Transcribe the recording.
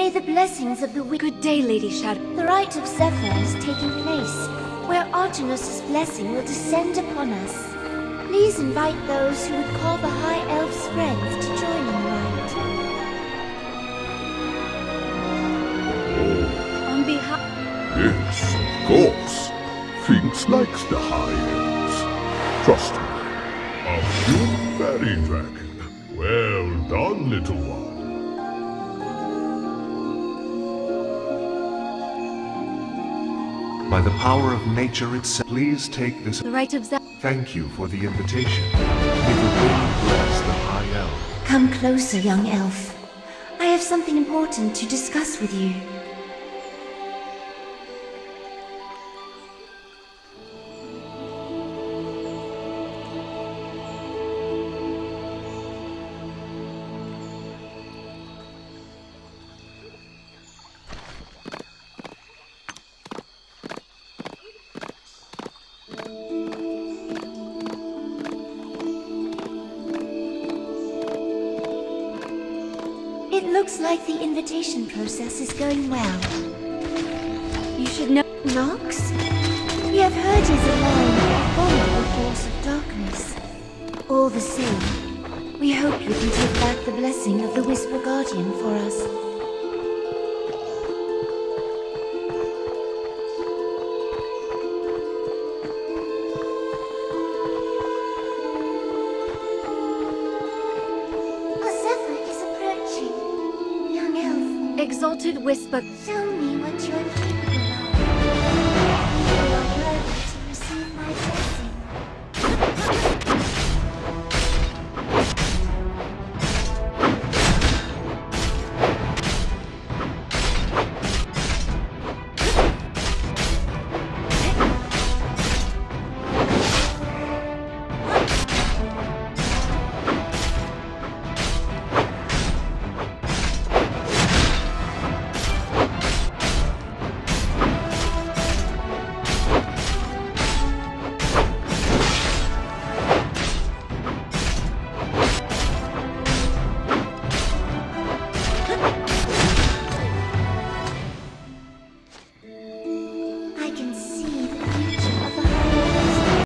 May the blessings of the wi- Good day, Lady Shadow. The rite of Zephyr is taking place, where Artemis' blessing will descend upon us. Please invite those who would call the High Elf's friends to join in the rite. On behalf... Yes, of course. Finks likes the high elves. Trust me. A pure fairy dragon. Well done, little one. By the power of nature itself, please take this. The rite of Zephyr... Thank you for the invitation. May the wind bless the high elf. Come closer, young elf. I have something important to discuss with you. It looks like the invitation process is going well. You should know... Nox? We have heard he's aligned with a formidable force of darkness. All the same, we hope you can take back the blessing of the Whisper Guardian for us. Exalted Whisper... Tell me what you're